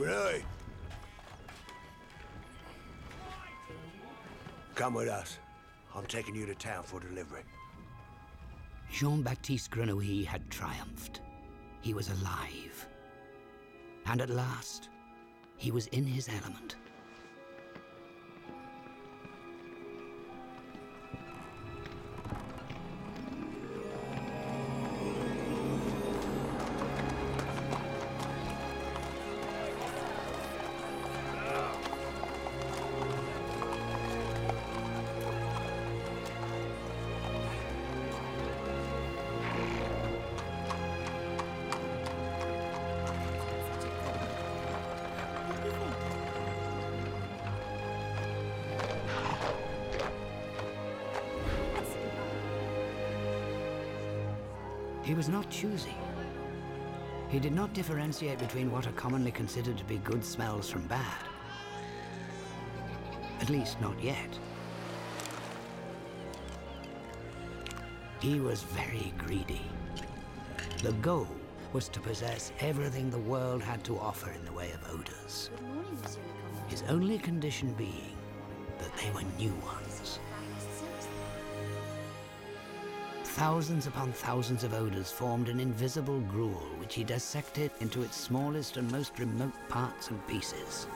Grenouille? Come with us. I'm taking you to town for delivery. Jean-Baptiste Grenouille had triumphed. He was alive. And at last, he was in his element. He was not choosy. He did not differentiate between what are commonly considered to be good smells from bad. At least, not yet. He was very greedy. The goal was to possess everything the world had to offer in the way of odors. His only condition being that they were new ones. Thousands upon thousands of odors formed an invisible gruel which he dissected into its smallest and most remote parts and pieces.